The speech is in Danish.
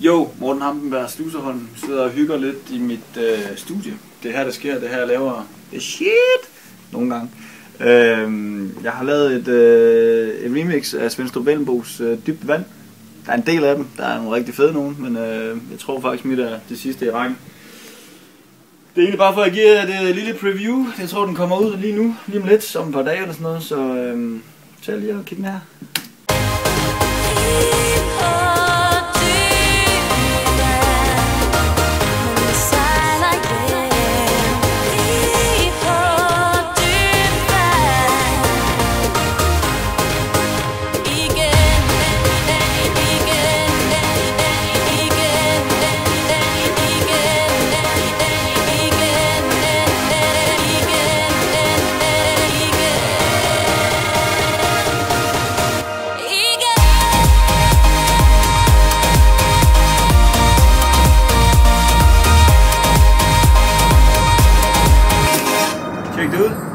Jo, Morten Hampenberg Sluserholm sidder og hygger lidt i mit øh, studie. Det er her, der sker. Det er her, jeg laver det shit nogle gange. Øh, jeg har lavet et, øh, et remix af Svendstrup Vellenbos øh, Dybt Vand. Der er en del af dem. Der er nogle rigtig fede nogen, men øh, jeg tror faktisk, mit er det sidste i rækken. Det er egentlig bare for at give jer et øh, lille preview. Jeg tror, den kommer ud lige nu, lige om lidt, om et par dage eller sådan noget. Så øh, tag lige og kig den her. Check det ud.